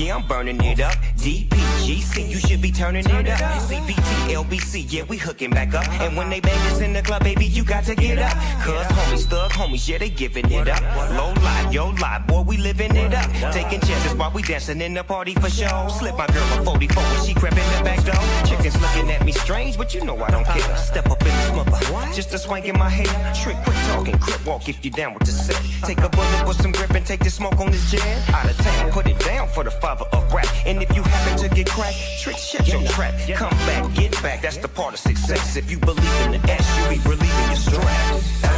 yeah, I'm burning it up. DPGC, you should be turning it up. LBC, yeah, we hooking back up. And when they bang us in the club, baby, you got to get up. Cuz homies, homies, yeah, they giving it up. Low life, yo life, boy, we living it up. Taking chances while we dancing in the party for show. Slip my girl a 44 when she crept in the back door. Chickens looking at me strange, but you know I don't care. Step up in the smother, just a swank in my hair. Trick, quick talking, crip walk if you down with the set. Take a bullet with some grip and take the smoke on this jet. Out of town, put it down for the father of rap. And if you happen to get cracked, trick, shut your trap. Come back, get back, that's the part of success. If you believe in the S, you be relieving your stress.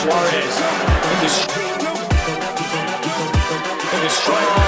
Suarez. Look at this. Look at this strike.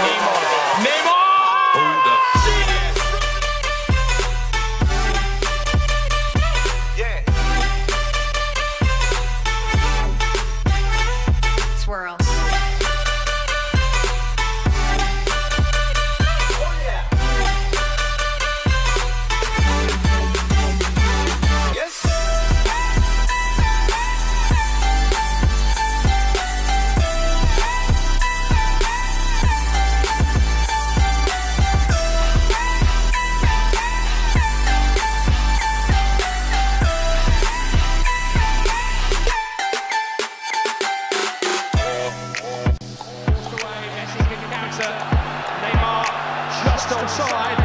Onside.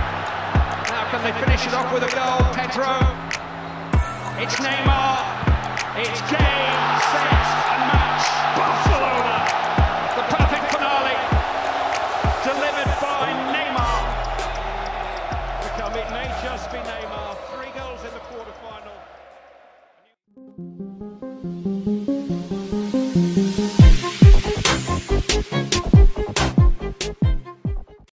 Now can they finish it off with a goal? Pedro. It's Neymar. It's game, set, and match. Barcelona. The perfect finale. Delivered by Neymar. It may just be Neymar. Three goals in the quarter final.